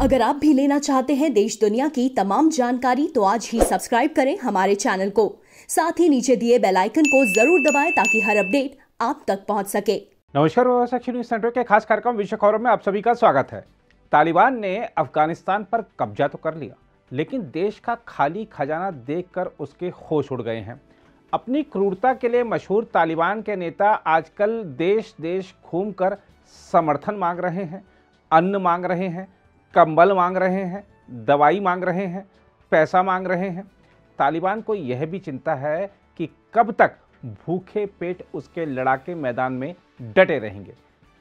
अगर आप भी लेना चाहते हैं देश दुनिया की तमाम जानकारी तो आज ही सब्सक्राइब करें हमारे चैनल को। साथ ही नीचे दिए बेल आइकन को ज़रूर दबाएँ ताकि हर अपडेट आप तक पहुँच सके। नमस्कार सेंटर के खास कार्यक्रम विश्व खबरों में आप सभी का स्वागत है। तालिबान ने अफ़गानिस्तान पर कब्जा तो कर लिया, लेकिन देश का खाली खजाना देखकर उसके होश उड़ गए हैं। अपनी क्रूरता के लिए मशहूर तालिबान के नेता आजकल देश देश घूमकर समर्थन मांग रहे हैं, अन्न मांग रहे हैं कंबल मांग रहे हैं, दवाई मांग रहे हैं, पैसा मांग रहे हैं। तालिबान को यह भी चिंता है कि कब तक भूखे पेट उसके लड़ाके मैदान में डटे रहेंगे।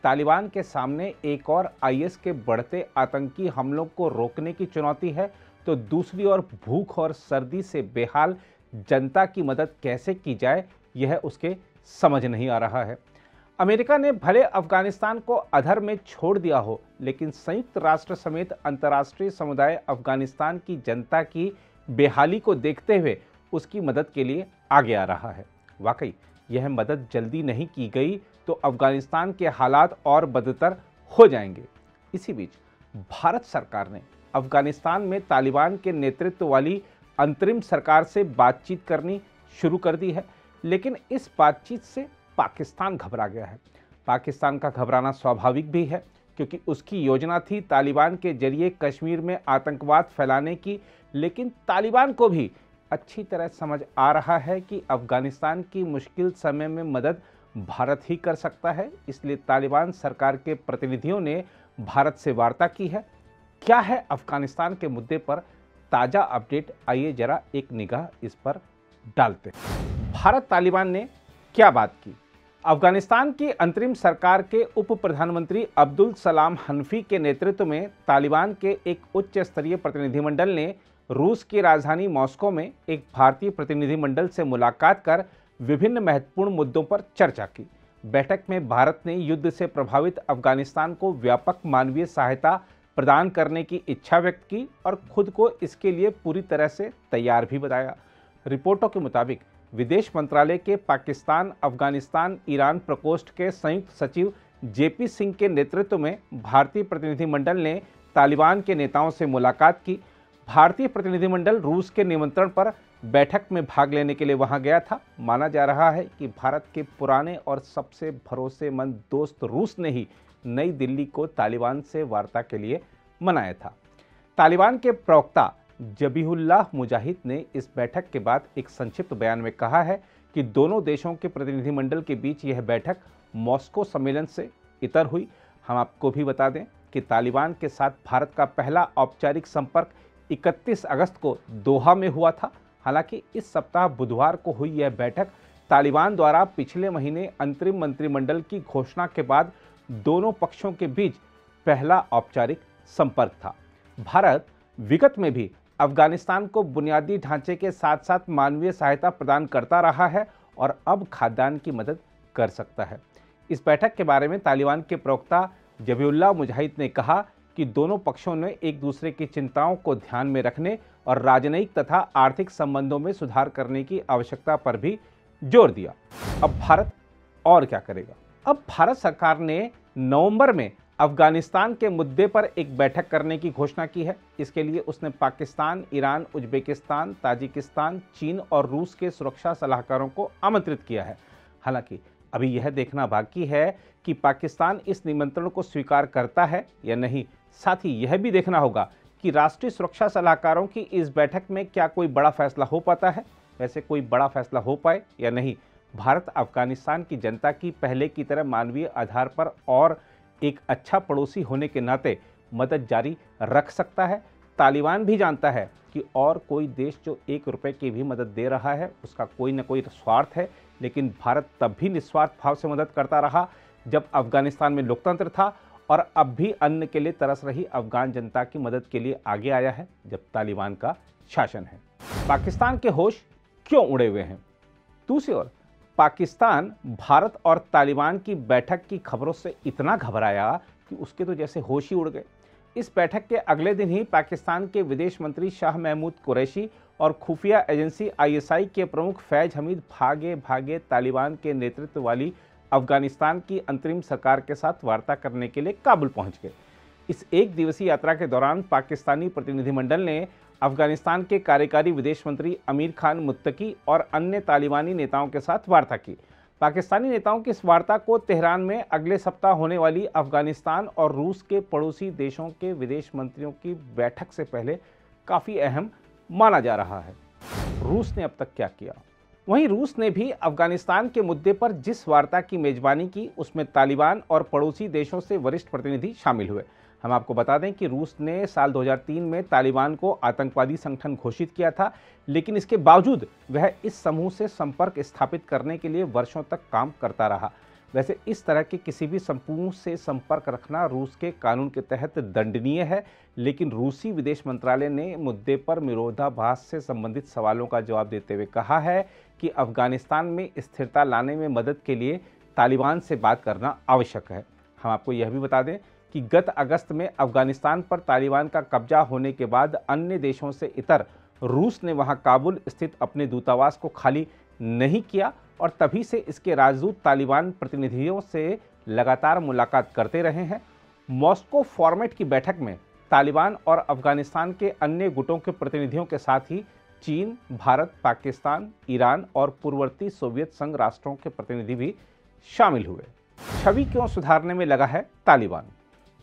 तालिबान के सामने एक और आईएस के बढ़ते आतंकी हमलों को रोकने की चुनौती है तो दूसरी ओर भूख और सर्दी से बेहाल जनता की मदद कैसे की जाए, यह उसके समझ नहीं आ रहा है। अमेरिका ने भले अफ़गानिस्तान को अधर में छोड़ दिया हो, लेकिन संयुक्त राष्ट्र समेत अंतर्राष्ट्रीय समुदाय अफ़गानिस्तान की जनता की बेहाली को देखते हुए उसकी मदद के लिए आगे आ रहा है। वाकई, यह मदद जल्दी नहीं की गई तो अफ़गानिस्तान के हालात और बदतर हो जाएँगे। इसी बीच, भारत सरकार ने अफ़गानिस्तान में तालिबान के नेतृत्व वाली अंतरिम सरकार से बातचीत करनी शुरू कर दी है, लेकिन इस बातचीत से पाकिस्तान घबरा गया है। पाकिस्तान का घबराना स्वाभाविक भी है, क्योंकि उसकी योजना थी तालिबान के ज़रिए कश्मीर में आतंकवाद फैलाने की। लेकिन तालिबान को भी अच्छी तरह समझ आ रहा है कि अफ़गानिस्तान की मुश्किल समय में मदद भारत ही कर सकता है। इसलिए तालिबान सरकार के प्रतिनिधियों ने भारत से वार्ता की है। क्या है अफ़गानिस्तान के मुद्दे पर ताज़ा अपडेट? आइए जरा एक निगाह इस पर डालते भारत तालिबान ने क्या बात की? अफ़गानिस्तान की अंतरिम सरकार के उप प्रधानमंत्री अब्दुल सलाम हनफी के नेतृत्व में तालिबान के एक उच्च स्तरीय प्रतिनिधिमंडल ने रूस की राजधानी मॉस्को में एक भारतीय प्रतिनिधिमंडल से मुलाकात कर विभिन्न महत्वपूर्ण मुद्दों पर चर्चा की। बैठक में भारत ने युद्ध से प्रभावित अफ़गानिस्तान को व्यापक मानवीय सहायता प्रदान करने की इच्छा व्यक्त की और खुद को इसके लिए पूरी तरह से तैयार भी बताया। रिपोर्टों के मुताबिक विदेश मंत्रालय के पाकिस्तान, अफ़गानिस्तान, ईरान प्रकोष्ठ के संयुक्त सचिव जेपी सिंह के नेतृत्व में भारतीय प्रतिनिधिमंडल ने तालिबान के नेताओं से मुलाकात की। भारतीय प्रतिनिधिमंडल रूस के निमंत्रण पर बैठक में भाग लेने के लिए वहाँ गया था। माना जा रहा है कि भारत के पुराने और सबसे भरोसेमंद दोस्त रूस ने ही नई दिल्ली को तालिबान से वार्ता के लिए मनाया था। तालिबान के प्रवक्ता जबीहुल्लाह मुजाहिद ने इस बैठक के बाद एक संक्षिप्त बयान में कहा है कि दोनों देशों के प्रतिनिधिमंडल के बीच यह बैठक मॉस्को सम्मेलन से इतर हुई। हम आपको भी बता दें कि तालिबान के साथ भारत का पहला औपचारिक संपर्क 31 अगस्त को दोहा में हुआ था। हालाँकि इस सप्ताह बुधवार को हुई यह बैठक तालिबान द्वारा पिछले महीने अंतरिम मंत्रिमंडल की घोषणा के बाद दोनों पक्षों के बीच पहला औपचारिक संपर्क था। भारत विगत में भी अफ़गानिस्तान को बुनियादी ढांचे के साथ साथ मानवीय सहायता प्रदान करता रहा है और अब खाद्यान्न की मदद कर सकता है। इस बैठक के बारे में तालिबान के प्रवक्ता जबीउल्ला मुजाहिद ने कहा कि दोनों पक्षों ने एक दूसरे की चिंताओं को ध्यान में रखने और राजनयिक तथा आर्थिक संबंधों में सुधार करने की आवश्यकता पर भी ज़ोर दिया। अब भारत और क्या करेगा? अब भारत सरकार ने नवंबर में अफ़गानिस्तान के मुद्दे पर एक बैठक करने की घोषणा की है। इसके लिए उसने पाकिस्तान, ईरान, उज्बेकिस्तान, ताजिकिस्तान, चीन और रूस के सुरक्षा सलाहकारों को आमंत्रित किया है। हालाँकि, अभी यह देखना बाकी है कि पाकिस्तान इस निमंत्रण को स्वीकार करता है या नहीं। साथ ही यह भी देखना होगा कि राष्ट्रीय सुरक्षा सलाहकारों की इस बैठक में क्या कोई बड़ा फैसला हो पाता है। वैसे कोई बड़ा फैसला हो पाए या नहीं, भारत अफ़गानिस्तान की जनता की पहले की तरह मानवीय आधार पर और एक अच्छा पड़ोसी होने के नाते मदद जारी रख सकता है। तालिबान भी जानता है कि और कोई देश जो एक रुपए की भी मदद दे रहा है, उसका कोई ना कोई स्वार्थ है, लेकिन भारत तब भी निस्वार्थ भाव से मदद करता रहा जब अफ़गानिस्तान में लोकतंत्र था और अब भी अन्न के लिए तरस रही अफगान जनता की मदद के लिए आगे आया है, जब तालिबान का शासन है। पाकिस्तान के होश क्यों उड़े हुए हैं? दूसरी ओर पाकिस्तान, भारत और तालिबान की बैठक की खबरों से इतना घबराया कि उसके तो जैसे होश ही उड़ गए। इस बैठक के अगले दिन ही पाकिस्तान के विदेश मंत्री शाह महमूद कुरैशी और खुफिया एजेंसी आईएसआई के प्रमुख फैज हमीद भागे भागे तालिबान के नेतृत्व वाली अफ़गानिस्तान की अंतरिम सरकार के साथ वार्ता करने के लिए काबुल पहुँच गए। इस एक दिवसीय यात्रा के दौरान पाकिस्तानी प्रतिनिधिमंडल ने अफ़गानिस्तान के कार्यकारी विदेश मंत्री अमीर खान मुत्तकी और अन्य तालिबानी नेताओं के साथ वार्ता की। पाकिस्तानी नेताओं की इस वार्ता को तेहरान में अगले सप्ताह होने वाली अफ़गानिस्तान और रूस के पड़ोसी देशों के विदेश मंत्रियों की बैठक से पहले काफ़ी अहम माना जा रहा है। रूस ने अब तक क्या किया? वहीं रूस ने भी अफ़गानिस्तान के मुद्दे पर जिस वार्ता की मेजबानी की, उसमें तालिबान और पड़ोसी देशों से वरिष्ठ प्रतिनिधि शामिल हुए। हम आपको बता दें कि रूस ने साल 2003 में तालिबान को आतंकवादी संगठन घोषित किया था, लेकिन इसके बावजूद वह इस समूह से संपर्क स्थापित करने के लिए वर्षों तक काम करता रहा। वैसे इस तरह के किसी भी समूह से संपर्क रखना रूस के कानून के तहत दंडनीय है, लेकिन रूसी विदेश मंत्रालय ने मुद्दे पर विरोधाभास से संबंधित सवालों का जवाब देते हुए कहा है कि अफ़गानिस्तान में स्थिरता लाने में मदद के लिए तालिबान से बात करना आवश्यक है। हम आपको यह भी बता दें कि गत अगस्त में अफ़गानिस्तान पर तालिबान का कब्जा होने के बाद अन्य देशों से इतर रूस ने वहाँ काबुल स्थित अपने दूतावास को खाली नहीं किया और तभी से इसके राजदूत तालिबान प्रतिनिधियों से लगातार मुलाकात करते रहे हैं। मॉस्को फॉर्मेट की बैठक में तालिबान और अफ़गानिस्तान के अन्य गुटों के प्रतिनिधियों के साथ ही चीन, भारत, पाकिस्तान, ईरान और पूर्ववर्ती सोवियत संघ राष्ट्रों के प्रतिनिधि भी शामिल हुए। छवि क्यों सुधारने में लगा है तालिबान?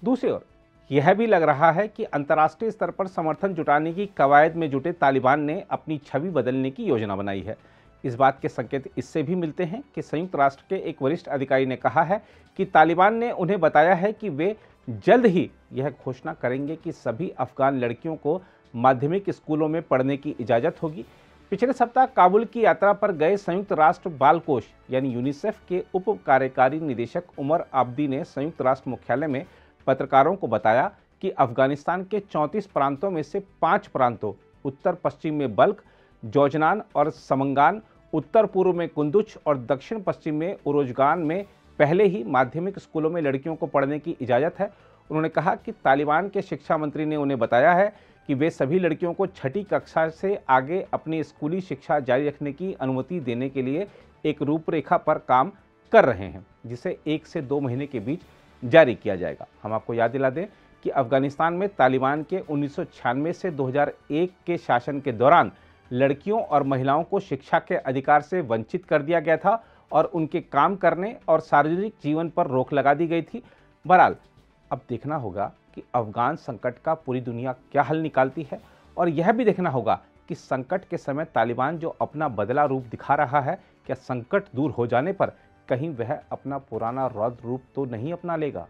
दूसरी ओर, यह भी लग रहा है कि अंतर्राष्ट्रीय स्तर पर समर्थन जुटाने की कवायद में जुटे तालिबान ने अपनी छवि बदलने की योजना बनाई है। इस बात के संकेत इससे भी मिलते हैं कि संयुक्त राष्ट्र के एक वरिष्ठ अधिकारी ने कहा है कि तालिबान ने उन्हें बताया है कि वे जल्द ही यह घोषणा करेंगे कि सभी अफगान लड़कियों को माध्यमिक स्कूलों में पढ़ने की इजाज़त होगी। पिछले सप्ताह काबुल की यात्रा पर गए संयुक्त राष्ट्र बाल कोष यानी यूनिसेफ के उप कार्यकारी निदेशक उमर आब्दी ने संयुक्त राष्ट्र मुख्यालय में पत्रकारों को बताया कि अफ़गानिस्तान के 34 प्रांतों में से पाँच प्रांतों, उत्तर, पश्चिम में बल्क, जोजनान और समंगान, उत्तर पूर्व में कुंदुच और दक्षिण पश्चिम में उरोजगान में पहले ही माध्यमिक स्कूलों में लड़कियों को पढ़ने की इजाज़त है। उन्होंने कहा कि तालिबान के शिक्षा मंत्री ने उन्हें बताया है कि वे सभी लड़कियों को छठी कक्षा से आगे अपनी स्कूली शिक्षा जारी रखने की अनुमति देने के लिए एक रूपरेखा पर काम कर रहे हैं, जिसे एक से दो महीने के बीच जारी किया जाएगा। हम आपको याद दिला दें कि अफ़गानिस्तान में तालिबान के उन्नीस सौ छियानवे से 2001 के शासन के दौरान लड़कियों और महिलाओं को शिक्षा के अधिकार से वंचित कर दिया गया था और उनके काम करने और सार्वजनिक जीवन पर रोक लगा दी गई थी। बहरहाल, अब देखना होगा कि अफगान संकट का पूरी दुनिया क्या हल निकालती है और यह भी देखना होगा कि संकट के समय तालिबान जो अपना बदला रूप दिखा रहा है, क्या संकट दूर हो जाने पर कहीं वह अपना पुराना रौद्र रूप तो नहीं अपना लेगा?